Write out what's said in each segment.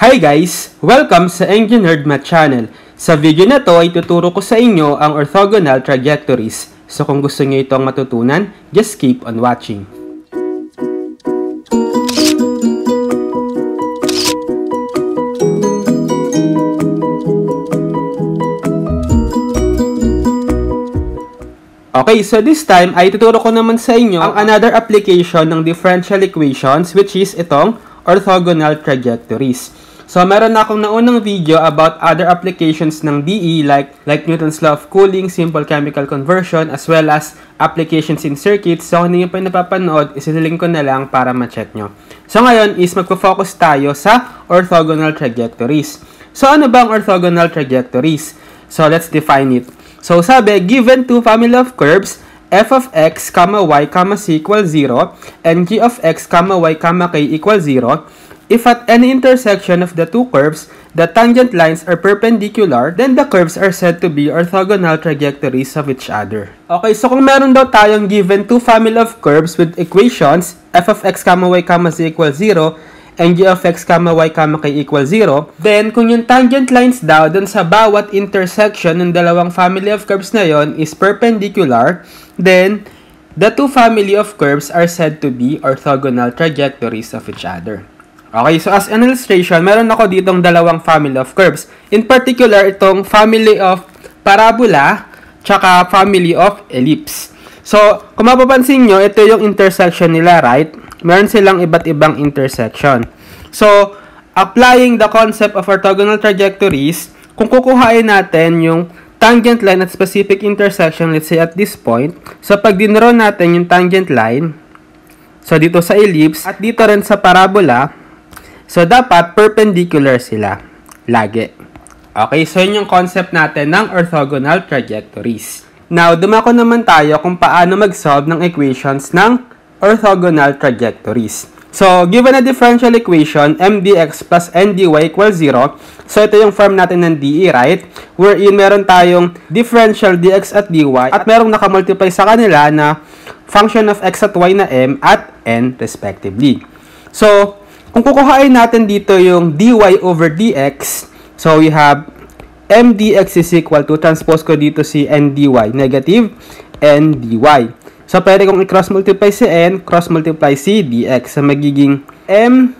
Hi guys! Welcome sa Engineered Math Channel. Sa video na to ay tuturo ko sa inyo ang orthogonal trajectories. So kung gusto niyo itong matutunan, just keep on watching. Okay, so this time ay tuturo ko naman sa inyo ang another application ng differential equations which is itong orthogonal trajectories. So, meron na akong naunang video about other applications ng DE like, like Newton's law of cooling, simple chemical conversion, as well as applications in circuits. So, kung hindi nyo pa napapanood, isisilink ko na lang para ma-check nyo. So, ngayon is magpo-focus tayo sa orthogonal trajectories. So, ano ba ang orthogonal trajectories? So, let's define it. So, sabi, given two family of curves, f of x, y, c equals 0, and g of x, y, k equals 0, if at any intersection of the two curves, the tangent lines are perpendicular, then the curves are said to be orthogonal trajectories of each other. Okay, so kung meron daw tayong given two family of curves with equations, f of x, y, z equals 0, and g of x, y, k equals 0, then kung yung tangent lines daw dun sa bawat intersection ng dalawang family of curves na yon is perpendicular, then the two family of curves are said to be orthogonal trajectories of each other. Okay, so as an illustration, meron ako ditong dalawang family of curves. In particular, itong family of parabola, tsaka family of ellipse. So, kung mapapansin nyo, ito yung intersection nila, right? Meron silang iba't ibang intersection. So, applying the concept of orthogonal trajectories, kung kukuhain natin yung tangent line at specific intersection, let's say at this point, so pag dinraw natin yung tangent line, so dito sa ellipse, at dito rin sa parabola, So, dapat perpendicular sila. Lagi. Okay, so yun yung concept natin ng orthogonal trajectories. Now, dumako naman tayo kung paano mag-solve ng equations ng orthogonal trajectories. So, given a differential equation, mdx plus ndy equals 0, so ito yung form natin ng dE, right? Wherein meron tayong differential dx at dy at merong nakamultiply sa kanila na function of x at y na m at n respectively. So, kung kukuhain natin dito yung dy over dx, so we have mdx is equal to, transpose ko dito si ndy, negative ndy. So, pwede kong i-cross multiply si n, cross multiply si dx. So, magiging m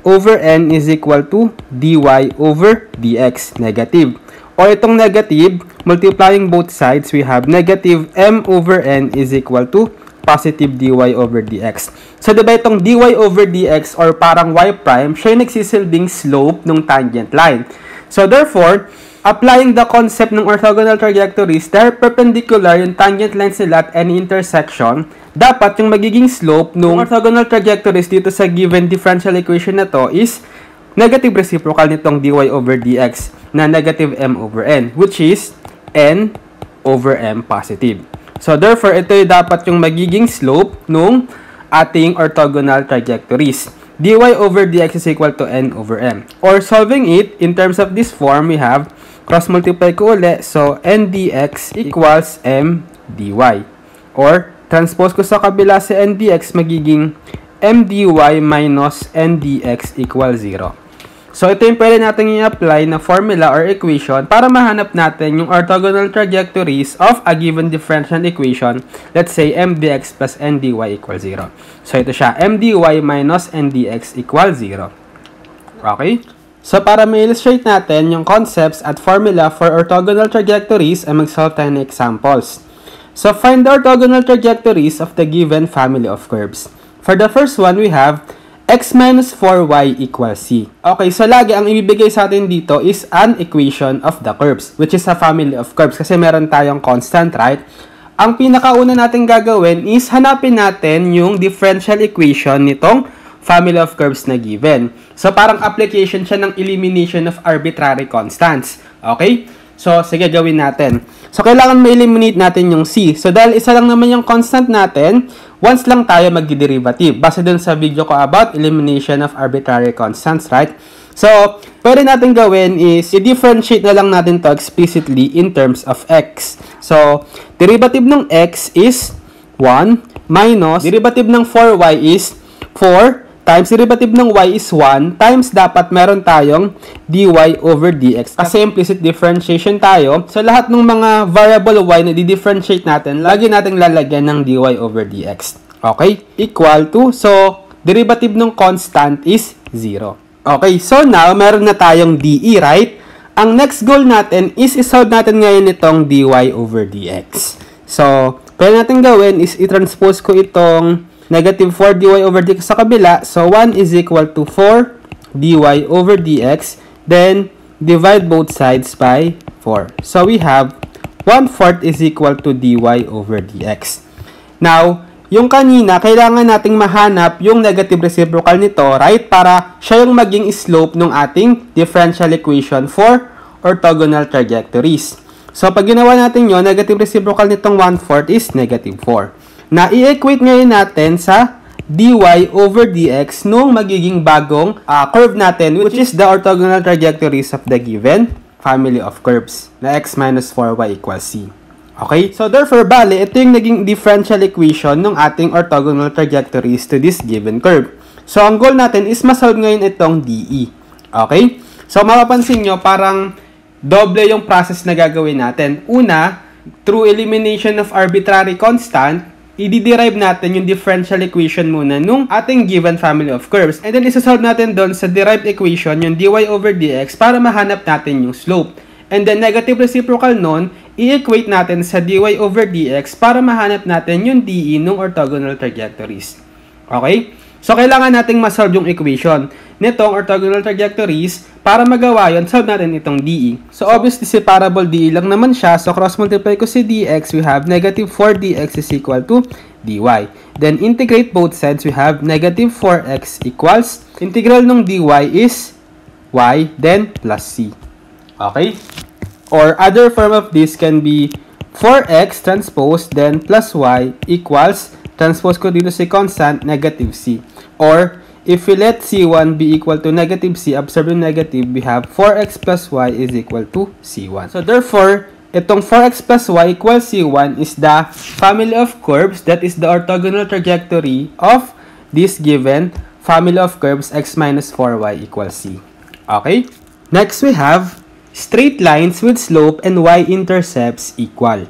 over n is equal to dy over dx, negative. O itong negative, multiplying both sides, we have negative m over n is equal to positive dy over dx. So, diba itong dy over dx or parang y prime, siya yung nagsisilbing slope ng tangent line. So, therefore, applying the concept ng orthogonal trajectories, they're perpendicular yung tangent lines nila at any intersection, dapat yung magiging slope ng orthogonal trajectories dito sa given differential equation na to is negative reciprocal nitong dy over dx na negative m over n, which is n over m positive. So, therefore, ito yung dapat yung magiging slope nung ating orthogonal trajectories. dy over dx is equal to n over m. Or solving it, in terms of this form, we have cross multiply ko ulit. So, n dx equals m dy. Or, transpose ko sa kabila si n dx, magiging m dy minus n dx equals 0. So, ito yung pwede natin i-apply na formula or equation para mahanap natin yung orthogonal trajectories of a given differential equation. Let's say, mdx plus ndy equals 0. So, ito siya, mdy minus ndx equals 0. Okay? So, para ma-illustrate natin yung concepts at formula for orthogonal trajectories, ay mag-solve tayo ng examples. So, find the orthogonal trajectories of the given family of curves. For the first one, we have x minus 4y equals c. Okay, so lagi ang ibibigay sa atin dito is an equation of the curves, which is a family of curves kasi meron tayong constant, right? Ang pinakauna natin gagawin is hanapin natin yung differential equation nitong family of curves na given. So, parang application siya ng elimination of arbitrary constants. Okay? So, sige, gawin natin. So, kailangan ma-eliminate natin yung C. So, dahil isa lang naman yung constant natin, once lang tayo mag-derivative. Base dun sa video ko about elimination of arbitrary constants, right? So, pwede natin gawin is, i-differentiate na lang natin to explicitly in terms of x. So, derivative ng x is 1 minus, derivative ng 4y is 4 times derivative ng y is 1 times dapat meron tayong dy over dx. Kasi implicit differentiation tayo. So, lahat ng mga variable y na di-differentiate natin, lagi natin lalagyan ng dy over dx. Okay? Equal to, so, derivative ng constant is 0. Okay, so now, meron na tayong dE, right? Ang next goal natin is isolve natin ngayon itong dy over dx. So, pwede natin gawin is i-transpose ko itong negative 4 dy over dx sa kabila. So, 1 is equal to 4 dy over dx. Then, divide both sides by 4. So, we have 1 fourth is equal to dy over dx. Now, yung kanina, kailangan nating mahanap yung negative reciprocal nito, right? Para siya yung maging slope ng ating differential equation for orthogonal trajectories. So, pag ginawa natin yon negative reciprocal nitong 1 4 is negative 4. Na i-equate ngayon natin sa dy over dx nung magiging bagong uh, curve natin, which is the orthogonal trajectories of the given family of curves na x minus 4y equals c. Okay? So, therefore, bali, ito yung naging differential equation ng ating orthogonal trajectories to this given curve. So, ang goal natin is masolve ngayon itong DE. Okay? So, mapapansin nyo, parang doble yung process na gagawin natin. Una, through elimination of arbitrary constant, i-derive natin yung differential equation muna nung ating given family of curves. And then, isa-solve natin doon sa derived equation, yung dy over dx, para mahanap natin yung slope. And then, negative reciprocal nun, i-equate natin sa dy over dx para mahanap natin yung dE ng orthogonal trajectories. Okay? So, kailangan nating masolve yung equation nitong orthogonal trajectories para magawa yon solve natin itong dE. So, obviously, separable dE lang naman siya. So, cross-multiply ko si dx, we have negative 4dx is equal to dy. Then, integrate both sides, we have negative 4x equals, integral ng dy is y, then plus c. Okay? Or other form of this can be 4x transpose then plus y equals transpose ko dito si constant negative c. Or if we let c1 be equal to negative c, observe yung negative, we have 4x plus y is equal to c1. So therefore, itong 4x plus y equals c1 is the family of curves that is the orthogonal trajectory of this given family of curves x minus 4y equals c. Okay? Next, we have straight lines with slope and y-intercepts equal.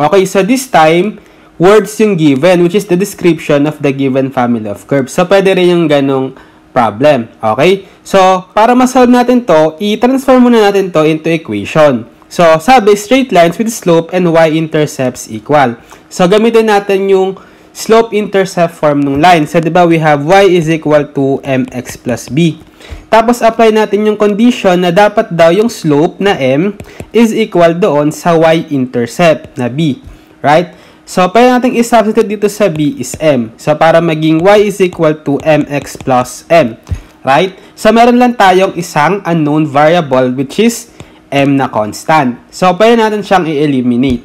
Okay, so this time, words yung given, which is the description of the given family of curves. So, pwede rin yung ganong problem. Okay? So, para masolve natin to, i-transform muna natin to into equation. So, sabi, straight lines with slope and y-intercepts equal. So, gamitin natin yung slope-intercept form ng line. So, di ba, we have y is equal to mx plus b. Tapos, apply natin yung condition na dapat daw yung slope na m is equal doon sa y-intercept na b. Right? So, pwede natin i-substitute dito sa b is m. So, para maging y is equal to mx plus m. Right? So, meron lang tayong isang unknown variable which is m na constant. So, pwede natin siyang i-eliminate.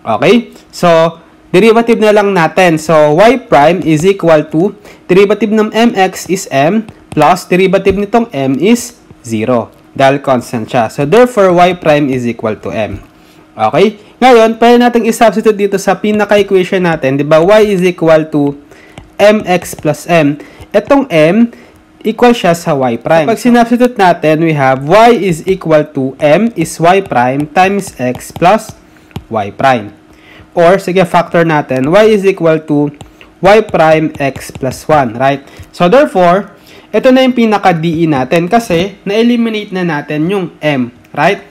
Okay? So, derivative na lang natin. So, y prime is equal to, derivative ng mx is m, plus derivative nitong m is 0 dahil constant siya. So, therefore, y prime is equal to m. Okay? Ngayon, pwede natin i-substitute dito sa pinaka-equation natin. Di ba? y is equal to mx plus m. Itong m, equal siya sa y prime. So, pag sinubstitute natin, we have y is equal to m is y prime times x plus y prime. Or, sige, factor natin, y is equal to y prime x plus 1, right? So, therefore, ito na yung pinaka-DE natin kasi na-eliminate na natin yung M, right?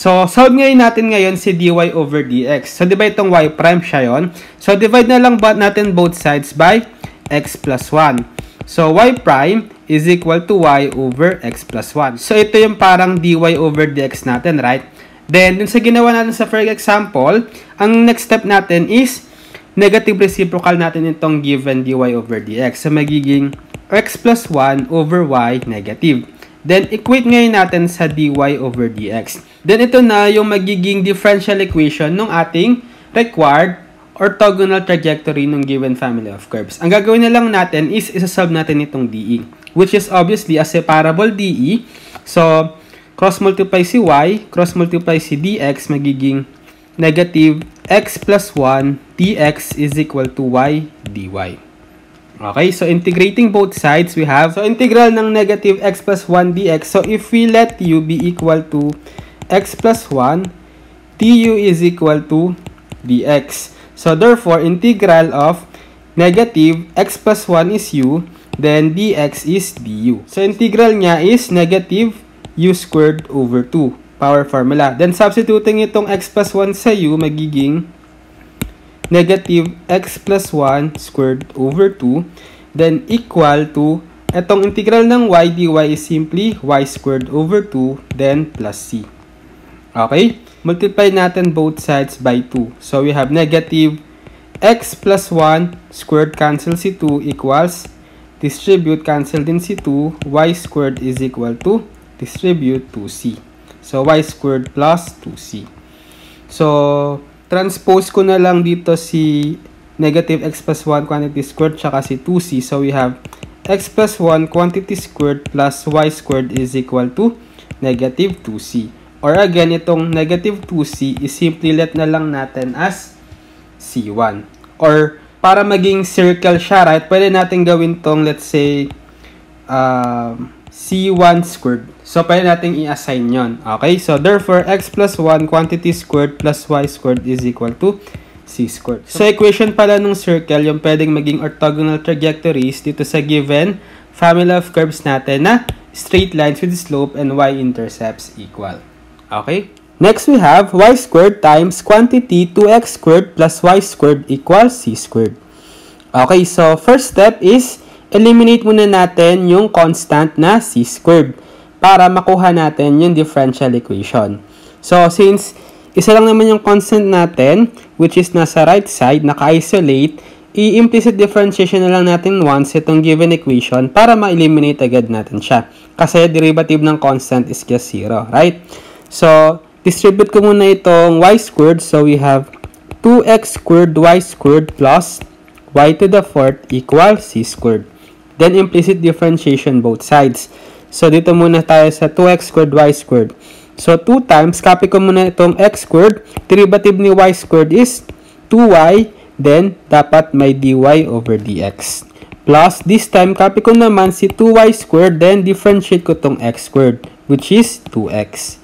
So, solve ngayon natin ngayon si dy over dx. So, di ba itong y prime siya yon? So, divide na lang natin both sides by x plus 1. So, y prime is equal to y over x plus 1. So, ito yung parang dy over dx natin, right? Then, dun sa ginawa natin sa first example, ang next step natin is negative reciprocal natin itong given dy over dx. So, magiging x plus 1 over y negative. Then, equate ngayon natin sa dy over dx. Then, ito na yung magiging differential equation ng ating required orthogonal trajectory ng given family of curves. Ang gagawin na lang natin is isasolve natin itong dE, which is obviously a separable dE. So, cross-multiply si y, cross-multiply si dx, magiging negative x plus 1 dx is equal to y dy. Okay, so integrating both sides, we have, so integral ng negative x plus 1 dx. So if we let u be equal to x plus 1, du is equal to dx. So therefore, integral of negative x plus 1 is u, then dx is du. So integral niya is negative u squared over 2, power formula. Then substituting itong x plus 1 sa u, magiging negative x plus 1 squared over 2 then equal to itong integral ng y dy is simply y squared over 2 then plus c. Okay? Multiply natin both sides by 2. So we have negative x plus 1 squared cancel si 2 equals distribute cancel din si 2 y squared is equal to distribute 2c. So y squared plus 2c. So transpose ko na lang dito si negative x plus 1 quantity squared tsaka si 2c. So we have x plus 1 quantity squared plus y squared is equal to negative 2c. Or again, itong negative 2c is simply let na lang natin as c1. Or para maging circle siya, right, pwede natin gawin tong let's say um, c1 squared. So, pwede natin i-assign yon. Okay? So, therefore, x plus 1 quantity squared plus y squared is equal to c squared. So, equation pala ng circle, yung pwedeng maging orthogonal trajectories dito sa given family of curves natin na straight lines with slope and y-intercepts equal. Okay? Next, we have y squared times quantity 2x squared plus y squared equals c squared. Okay, so first step is eliminate muna natin yung constant na c squared para makuha natin yung differential equation. So, since isa lang naman yung constant natin, which is nasa right side, naka-isolate, i-implicit differentiation na lang natin once itong given equation para ma-eliminate agad natin siya. Kasi derivative ng constant is just 0, right? So, distribute ko muna itong y squared. So, we have 2x squared y squared plus y to the fourth equals c squared. Then, implicit differentiation both sides. So, dito muna tayo sa 2x squared y squared. So, 2 times, copy ko muna itong x squared. Derivative ni y squared is 2y. Then, dapat may dy over dx. Plus, this time, copy ko naman si 2y squared. Then, differentiate ko itong x squared, which is 2x.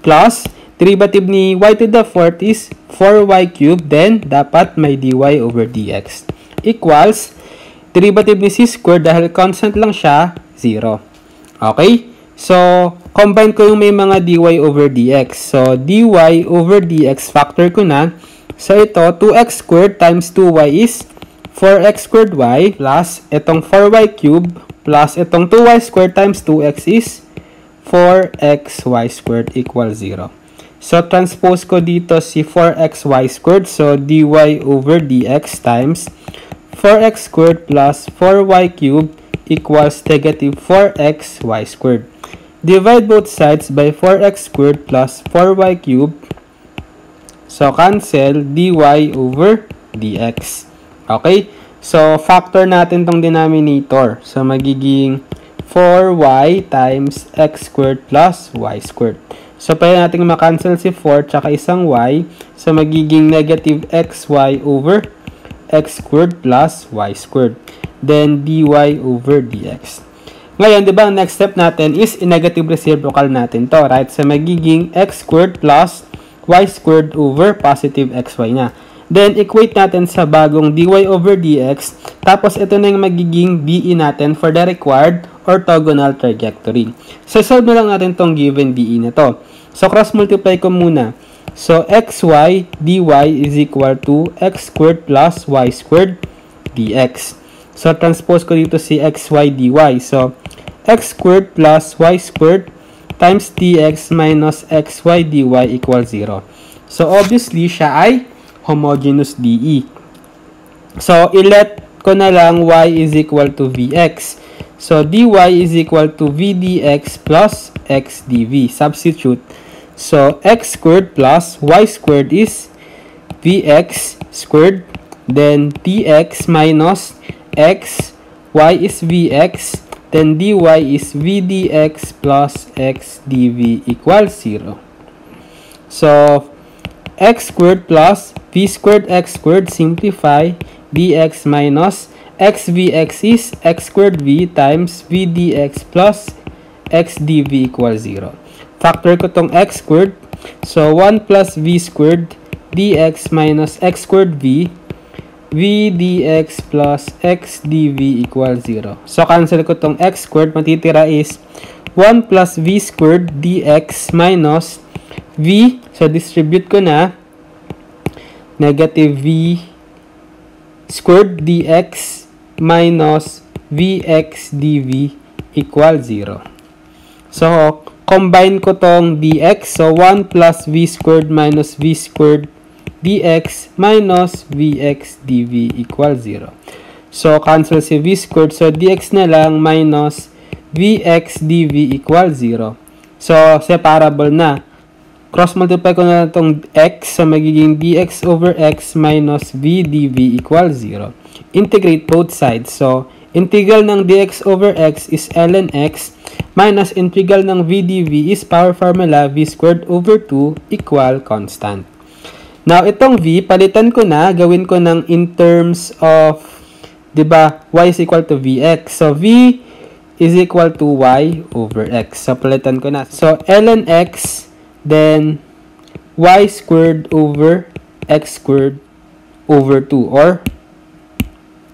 Plus, derivative ni y to the fourth is 4y cubed. Then, dapat may dy over dx. Equals, derivative ni c squared, dahil constant lang siya, 0. Okay? So, combine ko yung may mga dy over dx. So, dy over dx, factor ko na. So, ito, 2x squared times 2y is 4x squared y plus itong 4y cubed plus itong 2y squared times 2x is 4xy squared equals 0. So, transpose ko dito si 4xy squared. So, dy over dx times 4x squared plus 4y cubed equals negative 4x y squared. Divide both sides by 4x squared plus 4y cubed. So, cancel dy over dx. Okay? So, factor natin tong denominator. So, magiging 4y times x squared plus y squared. So, pwede natin makancel si 4 tsaka isang y. So, magiging negative xy over x squared plus y squared then dy over dx. Ngayon, di ba, ang next step natin is i-negative reciprocal natin to, right? So, magiging x squared plus y squared over positive xy na. Then, equate natin sa bagong dy over dx. Tapos, ito na yung magiging be natin for the required orthogonal trajectory. So, solve na lang natin tong given be na to. So, cross-multiply ko muna. So, xy dy is equal to x squared plus y squared dx. So, transpose ko dito si xy dy. So, x squared plus y squared times dx minus xy dy equals 0. So, obviously, siya ay homogeneous DE. So, ilet ko na lang y is equal to vx. So, dy is equal to vdx plus x dv. Substitute. So, x squared plus y squared is vx squared. Then, dx minus x, y is vx, then dy is vdx plus x dv equals 0. So, x squared plus v squared x squared simplify dx minus x is x squared v times v dx plus x dv equals 0. Factor ko tong x squared. So, 1 plus v squared dx minus x squared v v dx plus x dv equals 0. So, cancel ko tong x squared. Matitira is 1 plus v squared dx minus v. So, distribute ko na negative v squared dx minus vx dv equal 0. So, combine ko tong dx. So, 1 plus v squared minus v squared dx minus vx dv equal 0. So, cancel si v squared. So, dx na lang minus vx dv equal 0. So, separable na. Cross multiply ko na itong x. So, magiging dx over x minus v dv equal 0 integrate both sides. So, integral ng dx over x is ln x minus integral ng v dv is power formula v squared over 2 equal constant. Now, itong v, palitan ko na, gawin ko ng in terms of, di ba, y is equal to vx. So, v is equal to y over x. So, palitan ko na. So, ln x, then y squared over x squared over 2 or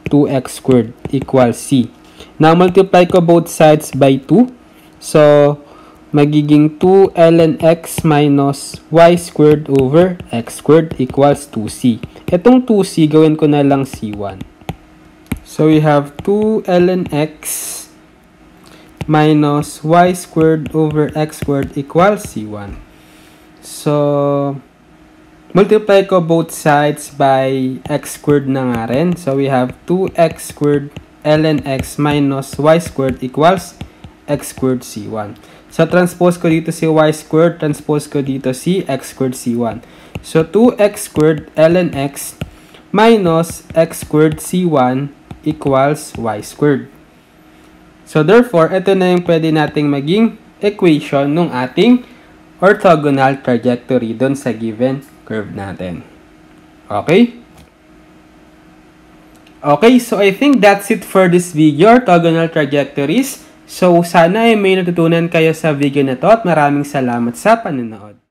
2x squared equals c. Now, multiply ko both sides by 2. So, magiging 2 ln x minus y squared over x squared equals 2c. Itong 2c, gawin ko na lang c1. So, we have 2 ln x minus y squared over x squared equals c1. So, Multiply ko both sides by x squared na nga rin. So, we have 2x squared ln x minus y squared equals x squared c1. So, transpose ko dito si y squared, transpose ko dito si x squared c1. So, 2x squared ln x minus x squared c1 equals y squared. So, therefore, ito na yung pwede nating maging equation ng ating orthogonal trajectory doon sa given curve natin. Okay? Okay, so I think that's it for this video, orthogonal trajectories. So, sana ay may natutunan kayo sa video na to at maraming salamat sa panonood.